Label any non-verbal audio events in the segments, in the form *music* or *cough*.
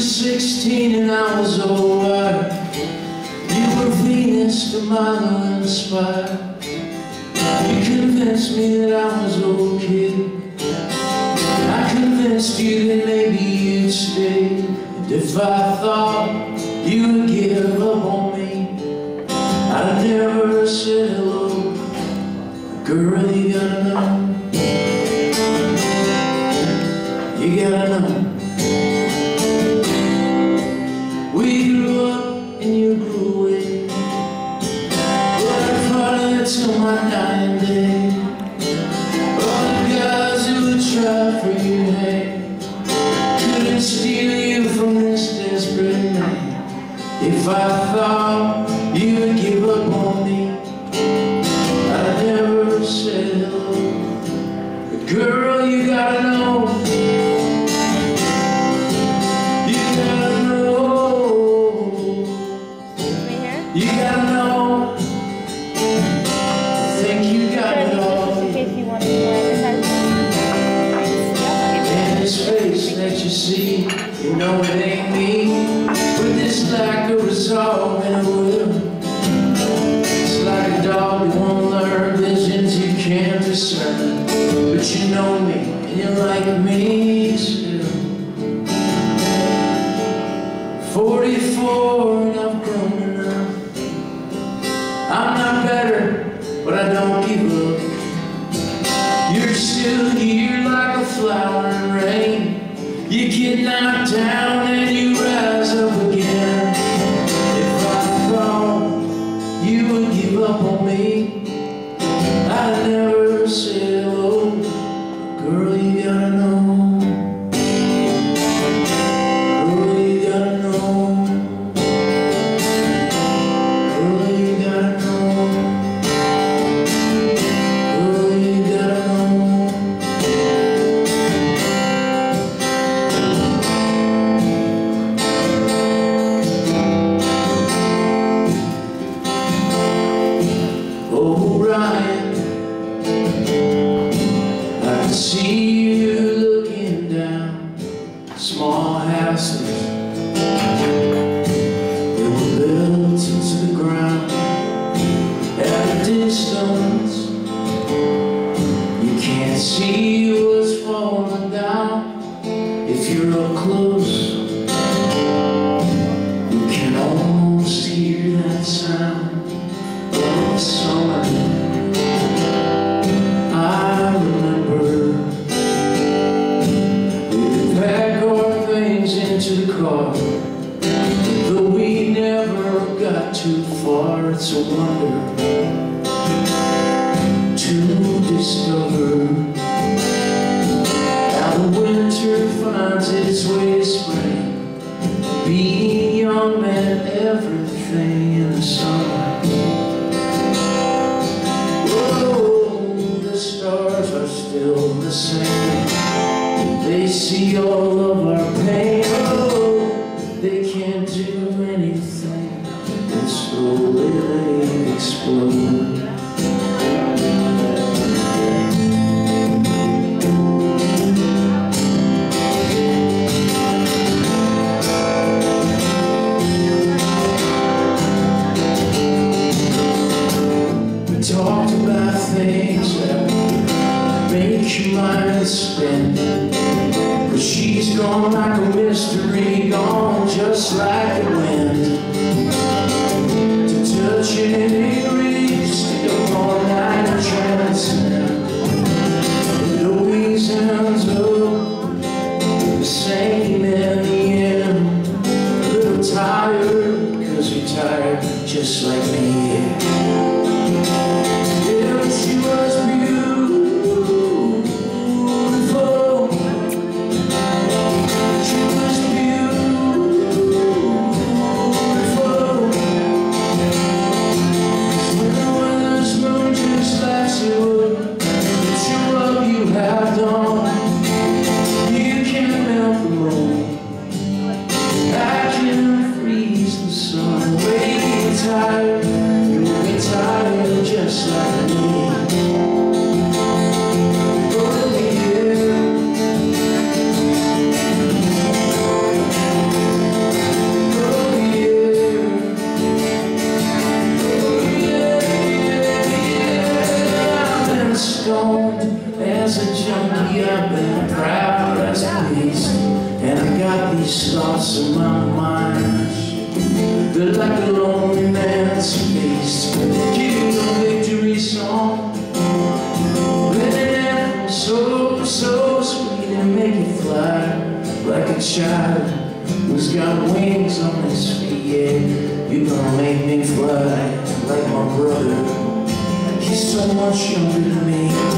16 and I was over You were Venus to my inspired You convinced me that I was okay. I convinced you that maybe you'd stay. And if I thought you would give up on me I'd never say hello Girl, you gotta know. see, you know it ain't me. But this lack of resolve and a will. It's like a dog, you won't learn visions you can't discern. But you know me, and you like me. You get knocked down and you rise up again. If I fall, you would give up on me. I never said. Yeah. Child who's got wings on his feet. Yeah, you're gonna make me fly like my brother. He's so much younger than me.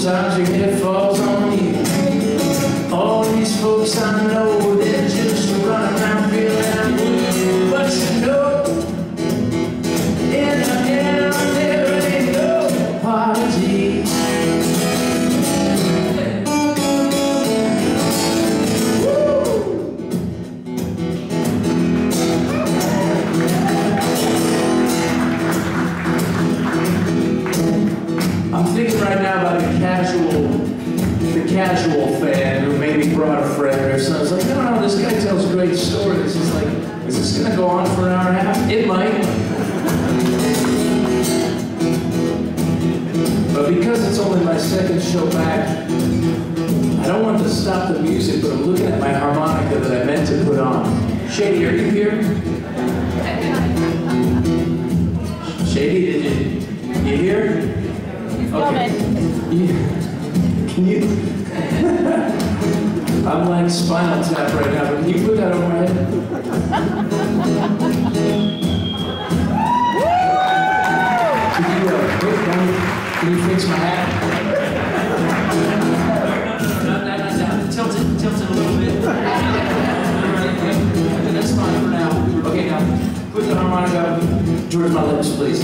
Sometimes your head falls on you. All these folks I know, they're just my second back, I don't want to stop the music, but I'm looking at my harmonica that I meant to put on. Shady, are you here? Shady, did you, you here? Okay. You- Can you? *laughs* I'm like Spinal Tap right now, but can you put that on my head? Can you, uh, wait, can you, can you fix my hat? A little bit. Yeah, That's fine for now. Okay, now, put the harmonica towards my lips, please.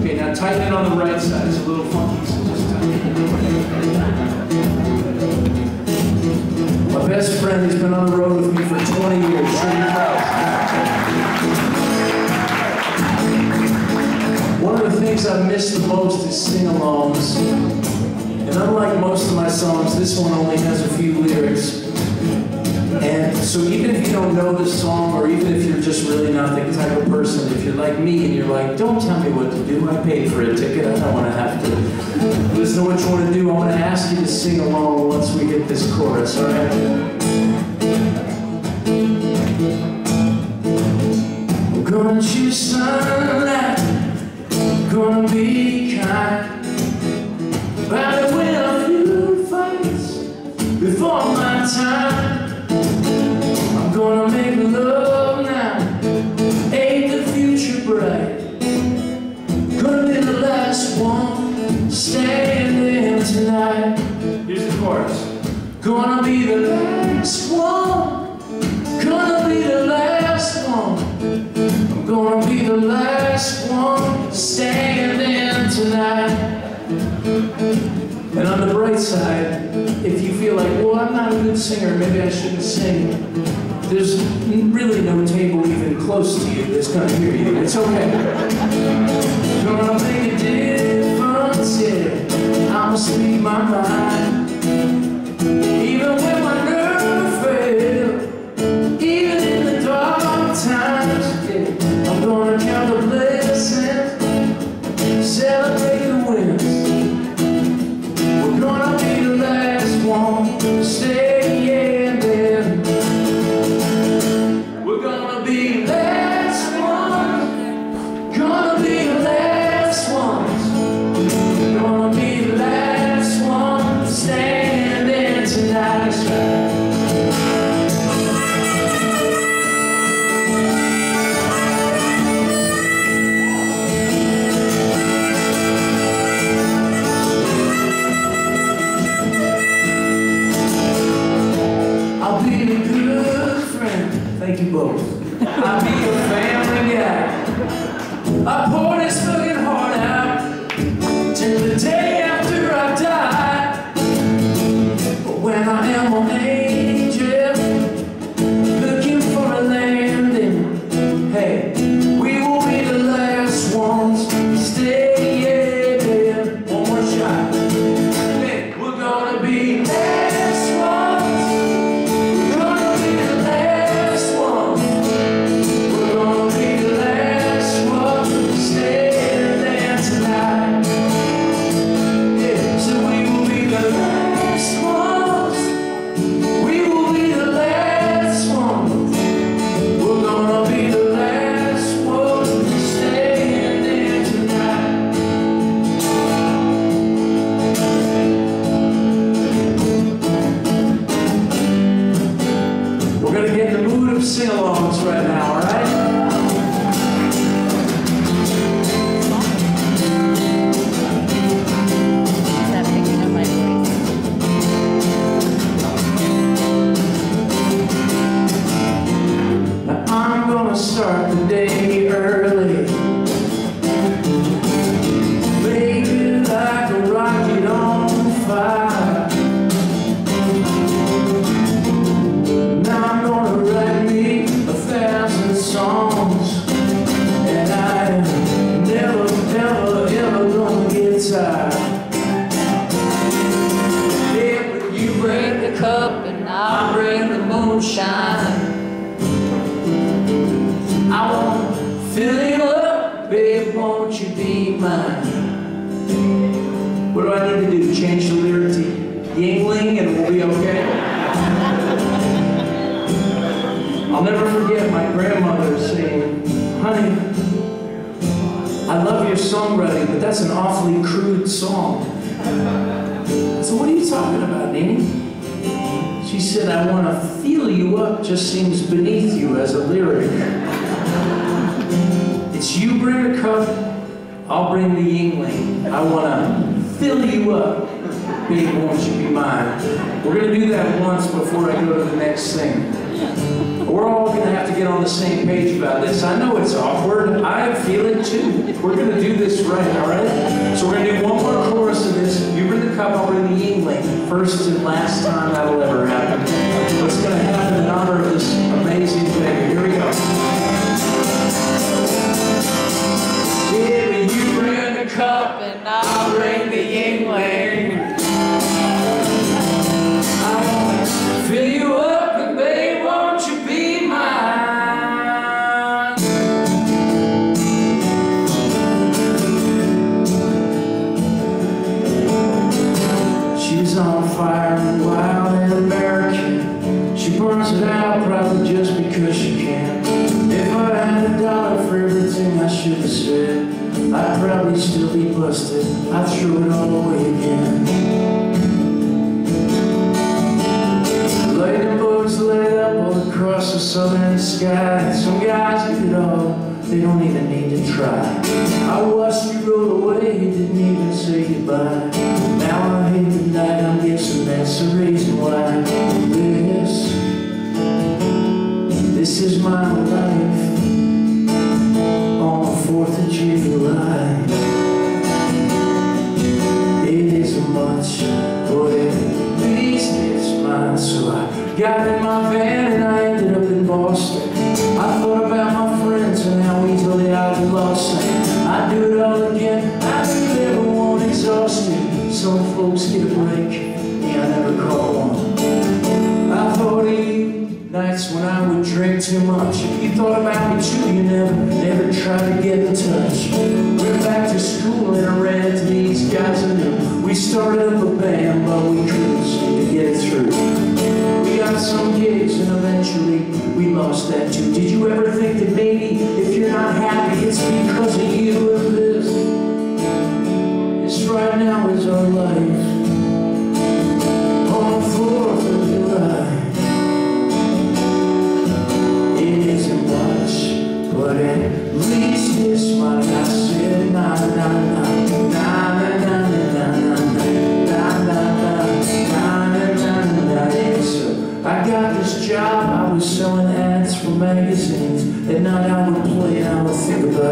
Okay, now tighten it on the right side. It's a little funky, so just tighten it. My best friend, he's been on the road with me for 20 years. One of the things I miss the most is sing-alongs. And unlike most of my songs, this one only has a few lyrics. And so even if you don't know the song, or even if you're just really not the type of person, if you're like me and you're like, don't tell me what to do, I paid for a ticket, I don't want to have to listen to what you want to do, I want to ask you to sing along once we get this chorus, all right? Gonna choose sunlight, gonna be kind, my time. I'm gonna make love now, ain't the future bright? Gonna be the last one standing tonight. Here's the chorus. Gonna be the last one. Gonna be the last one. I'm gonna be the last one standing tonight. And on the bright side, like, well, I'm not a good singer, maybe I shouldn't sing, there's really no table even close to you that's gonna hear you. It's okay. Gonna make a difference, yeah. I'ma speak my mind. sing-alongs right now. awfully crude song. So what are you talking about, Nene? She said, I want to feel you up just seems beneath you as a lyric. It's you bring a cup, I'll bring the Yuengling. I want to fill you up. Baby, won't you be mine? We're going to do that once before I go to the next thing we're all going to have to get on the same page about this. I know it's awkward. I feel it too. We're going to do this right, all right? So we're going to do one more chorus of this. You bring the cup, I bring the Yuengling. First and last time that'll ever happen. should have spit, I'd probably still be busted. I threw it all away again. Lightning bugs light up all across the southern sky. Some guys get it all, they don't even need to try. I watched you roll away, didn't even say goodbye. Now I hate the night, I'm guessing that's the reason why. This, this is my Got in my van and I ended up in Boston. I thought about my friends and how easily I would be lost. I'd do it all again. I think everyone exhausted. Some folks get a break. Yeah, I never call one. I thought of nights when I would drink too much. You thought about me too. You never, never tried to eventually we lost that too. Did you ever think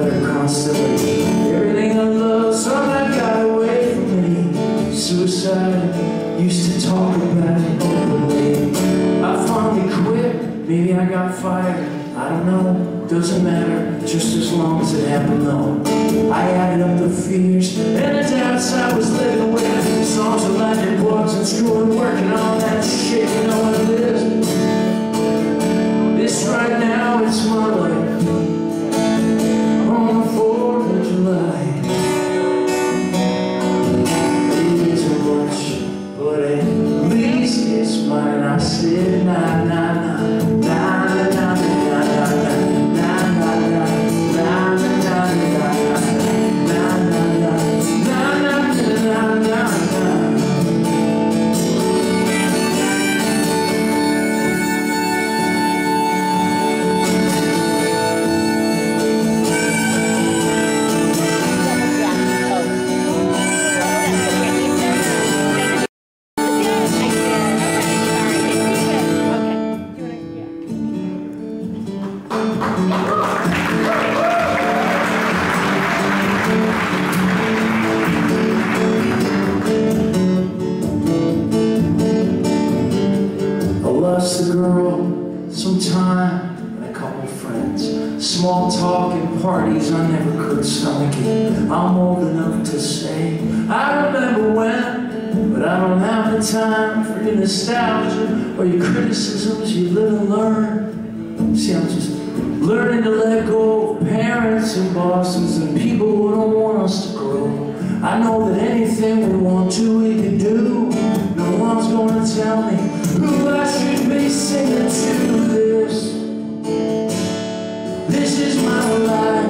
her constantly. Everything I love somehow got away from me. Suicide, used to talk about it openly. I finally quit, maybe I got fired. I don't know, doesn't matter, just as long as it happened though. I added up the fears and the doubts I was living with. Songs of lightning bugs and screwing, working on love. Time for your nostalgia or your criticisms. You live and learn. See, I'm just learning to let go of parents and bosses and people who don't want us to grow. I know that anything we want to, we can do. No one's gonna tell me who I should be singing to this. This is my life.